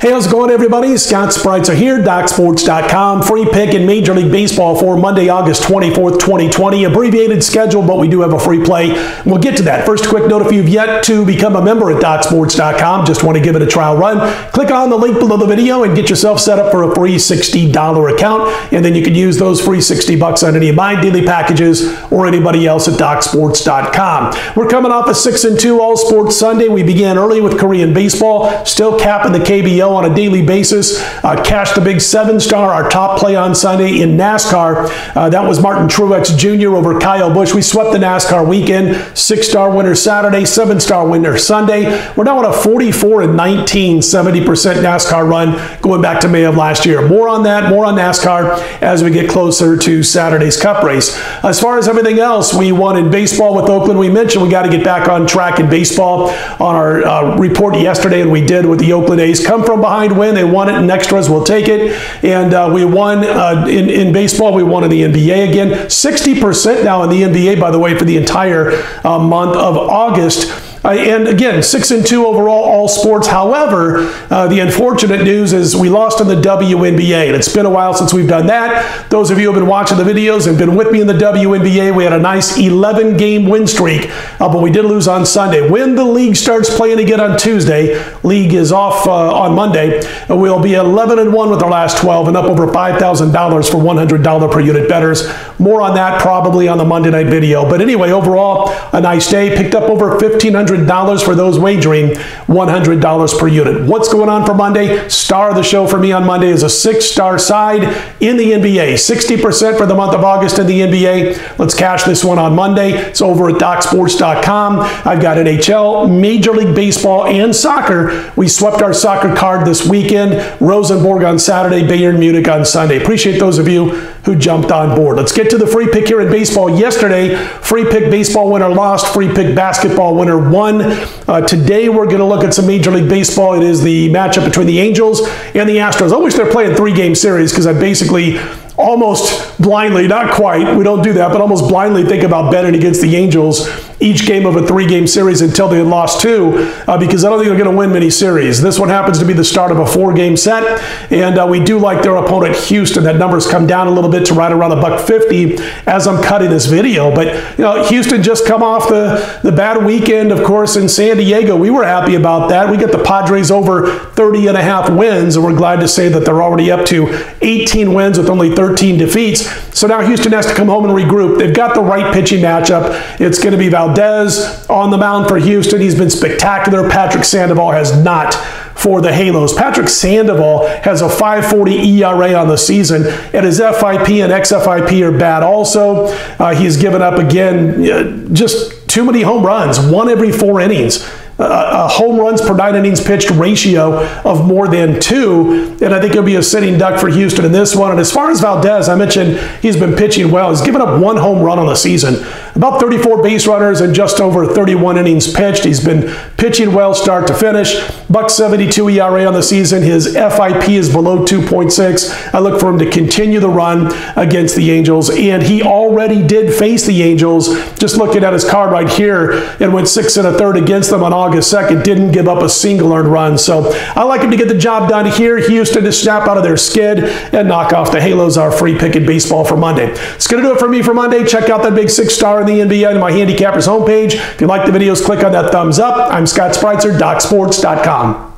Hey, how's it going, everybody? Scott Spreitzer here, DocSports.com. Free pick in Major League Baseball for Monday, August 24th, 2020. Abbreviated schedule, but we do have a free play. We'll get to that. First, quick note if you've yet to become a member at DocSports.com, just want to give it a trial run, click on the link below the video and get yourself set up for a free $60 account. And then you can use those free 60 bucks on any of my daily packages or anybody else at DocSports.com. We're coming off a 6 and 2 All Sports Sunday. We began early with Korean baseball, still capping the KBO on a daily basis. Uh, cashed the big seven star, our top play on Sunday in NASCAR. Uh, that was Martin Truex Jr. over Kyle Busch. We swept the NASCAR weekend. Six star winner Saturday, seven star winner Sunday. We're now on a 44 and 19, 70% NASCAR run going back to May of last year. More on that, more on NASCAR as we get closer to Saturday's Cup race. As far as everything else, we won in baseball with Oakland. We mentioned we got to get back on track in baseball on our uh, report yesterday, and we did with the Oakland A's. Come from behind win. They won it in extras. We'll take it. And uh, we won uh, in, in baseball. We won in the NBA again. 60% now in the NBA, by the way, for the entire uh, month of August. Uh, and again, six and two overall, all sports. However, uh, the unfortunate news is we lost in the WNBA, and it's been a while since we've done that. Those of you who have been watching the videos and been with me in the WNBA, we had a nice 11 game win streak, uh, but we did lose on Sunday. When the league starts playing again on Tuesday, league is off uh, on Monday. We'll be 11 and one with our last 12 and up over $5,000 for $100 per unit bettors. More on that probably on the Monday night video. But anyway, overall, a nice day. Picked up over 1,500 $100 for those wagering, $100 per unit. What's going on for Monday? Star of the show for me on Monday is a six star side in the NBA. 60% for the month of August in the NBA. Let's cash this one on Monday. It's over at DocSports.com. I've got NHL, Major League Baseball, and soccer. We swept our soccer card this weekend. Rosenborg on Saturday, Bayern Munich on Sunday. Appreciate those of you who jumped on board. Let's get to the free pick here in baseball. Yesterday, free pick baseball winner lost, free pick basketball winner won. Uh, today, we're going to look at some Major League Baseball. It is the matchup between the Angels and the Astros. I wish they're playing three game series because I basically almost blindly, not quite, we don't do that, but almost blindly think about betting against the Angels each game of a three game series until they had lost two uh, because I don't think they're going to win many series. This one happens to be the start of a four game set, and uh, we do like their opponent, Houston. That number's come down a little bit to right around a buck 50 as I'm cutting this video. But, you know, Houston just come off the, the bad weekend, of course, in San Diego. We were happy about that. We get the Padres over 30 and a half wins, and we're glad to say that they're already up to 18 wins with only 13 defeats. So now Houston has to come home and regroup. They've got the right pitching matchup. It's going to be Valdez on the mound for Houston. He's been spectacular. Patrick Sandoval has not for the Halos. Patrick Sandoval has a 540 ERA on the season, and his FIP and XFIP are bad also. Uh, he's given up again uh, just too many home runs, one every four innings a home runs per nine innings pitched ratio of more than two. And I think he'll be a sitting duck for Houston in this one. And as far as Valdez, I mentioned he's been pitching well. He's given up one home run on the season, about 34 base runners and just over 31 innings pitched. He's been pitching well start to finish. Buck 72 ERA on the season. His FIP is below 2.6. I look for him to continue the run against the Angels. And he already did face the Angels. Just looking at his card right here, and went six and a third against them on August. August 2nd, didn't give up a single earned run. So I like him to get the job done here. Houston to snap out of their skid and knock off the Halos, our free pick in baseball for Monday. It's going to do it for me for Monday. Check out that big six star in the NBA on my handicappers homepage. If you like the videos, click on that thumbs up. I'm Scott Spreitzer, DocSports.com.